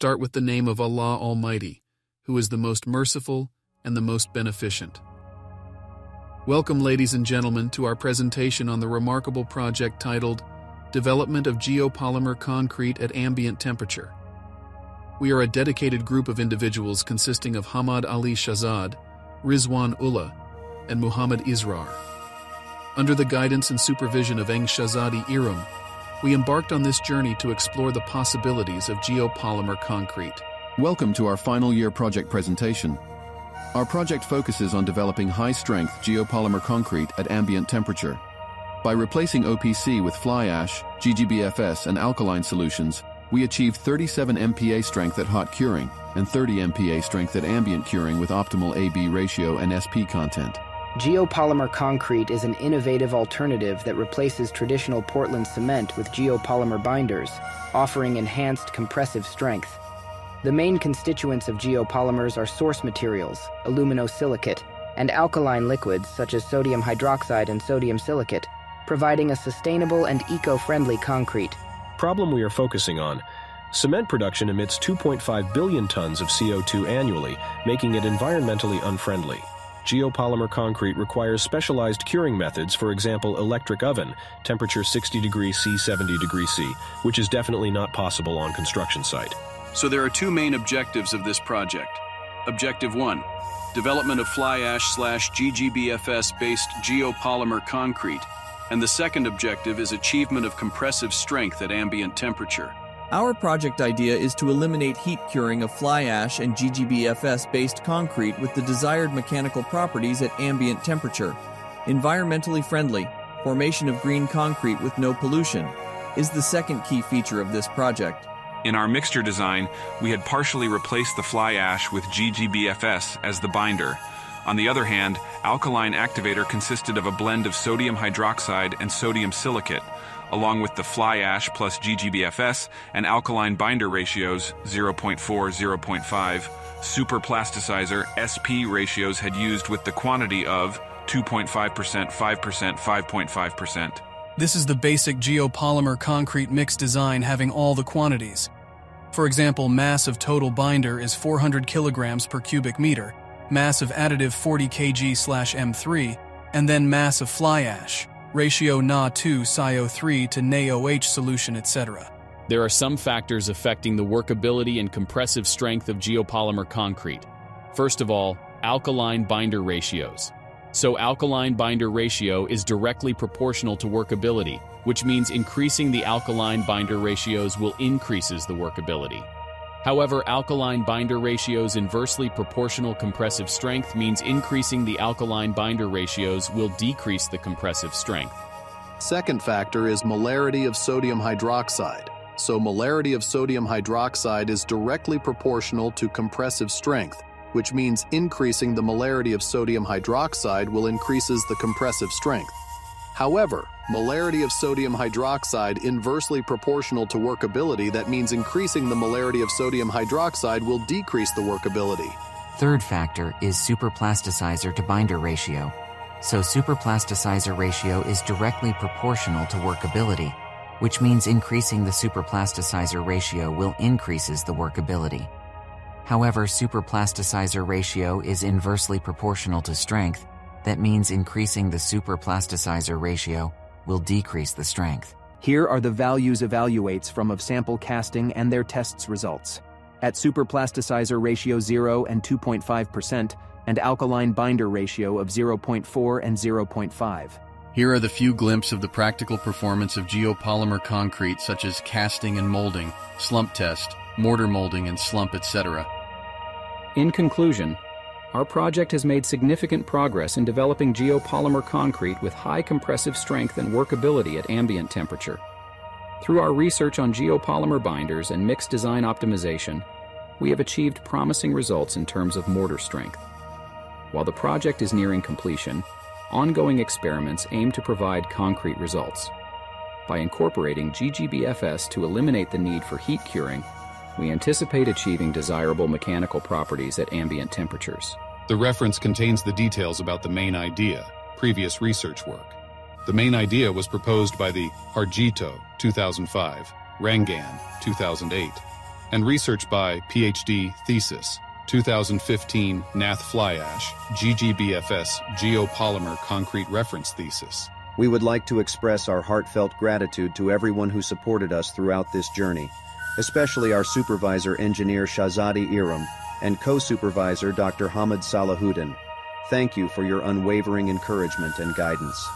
start with the name of Allah Almighty, who is the most merciful and the most beneficent. Welcome, ladies and gentlemen, to our presentation on the remarkable project titled Development of Geopolymer Concrete at Ambient Temperature. We are a dedicated group of individuals consisting of Hammad Ali Shahzad, Rizwan Ullah, and Muhammad Israr. Under the guidance and supervision of Eng Shahzadi Iram, we embarked on this journey to explore the possibilities of geopolymer concrete. Welcome to our final year project presentation. Our project focuses on developing high-strength geopolymer concrete at ambient temperature. By replacing OPC with fly ash, GGBFS, and alkaline solutions, we achieved 37 MPa strength at hot curing and 30 MPa strength at ambient curing with optimal AB ratio and SP content. Geopolymer concrete is an innovative alternative that replaces traditional Portland cement with geopolymer binders, offering enhanced compressive strength. The main constituents of geopolymers are source materials, aluminosilicate, and alkaline liquids such as sodium hydroxide and sodium silicate, providing a sustainable and eco-friendly concrete. Problem we are focusing on. Cement production emits 2.5 billion tons of CO2 annually, making it environmentally unfriendly. Geopolymer concrete requires specialized curing methods, for example, electric oven, temperature 60 degrees C, 70 degrees C, which is definitely not possible on construction site. So there are two main objectives of this project. Objective 1. Development of fly ash slash GGBFS based geopolymer concrete. And the second objective is achievement of compressive strength at ambient temperature. Our project idea is to eliminate heat curing of fly ash and GGBFS based concrete with the desired mechanical properties at ambient temperature. Environmentally friendly, formation of green concrete with no pollution, is the second key feature of this project. In our mixture design, we had partially replaced the fly ash with GGBFS as the binder. On the other hand, alkaline activator consisted of a blend of sodium hydroxide and sodium silicate, along with the fly ash plus GGBFS and alkaline binder ratios 0.4 0.5, super plasticizer SP ratios had used with the quantity of 2.5%, 5%, 5.5%. This is the basic geopolymer concrete mix design having all the quantities. For example, mass of total binder is 400 kilograms per cubic meter, mass of additive 40 kg slash M3, and then mass of fly ash, ratio Na2 SiO3 to NaOH solution, etc. There are some factors affecting the workability and compressive strength of geopolymer concrete. First of all, alkaline binder ratios. So alkaline binder ratio is directly proportional to workability, which means increasing the alkaline binder ratios will increases the workability. However, alkaline binder ratios inversely proportional compressive strength means increasing the alkaline binder ratios will decrease the compressive strength. Second factor is molarity of sodium hydroxide. So molarity of sodium hydroxide is directly proportional to compressive strength, which means increasing the molarity of sodium hydroxide will increases the compressive strength. However, molarity of sodium hydroxide inversely proportional to workability that means increasing the molarity of sodium hydroxide will decrease the workability. Third factor is superplasticizer to binder ratio. So superplasticizer ratio is directly proportional to workability, which means increasing the superplasticizer ratio will increases the workability. However, superplasticizer ratio is inversely proportional to strength, that means increasing the superplasticizer ratio will decrease the strength. Here are the values evaluates from of sample casting and their tests results. At superplasticizer ratio 0 and 2.5%, and alkaline binder ratio of 0.4 and 0.5. Here are the few glimpses of the practical performance of geopolymer concrete such as casting and molding, slump test, mortar molding and slump, etc. In conclusion, our project has made significant progress in developing geopolymer concrete with high compressive strength and workability at ambient temperature. Through our research on geopolymer binders and mix design optimization, we have achieved promising results in terms of mortar strength. While the project is nearing completion, ongoing experiments aim to provide concrete results. By incorporating GGBFS to eliminate the need for heat curing, we anticipate achieving desirable mechanical properties at ambient temperatures. The reference contains the details about the main idea, previous research work. The main idea was proposed by the Hardjito 2005, Rangan 2008, and research by PhD thesis 2015 Nath Fly Ash GGBFS Geopolymer Concrete Reference Thesis. We would like to express our heartfelt gratitude to everyone who supported us throughout this journey, especially our supervisor engineer Shahzadi Iram and co-supervisor Dr. Hamid Salahuddin. Thank you for your unwavering encouragement and guidance.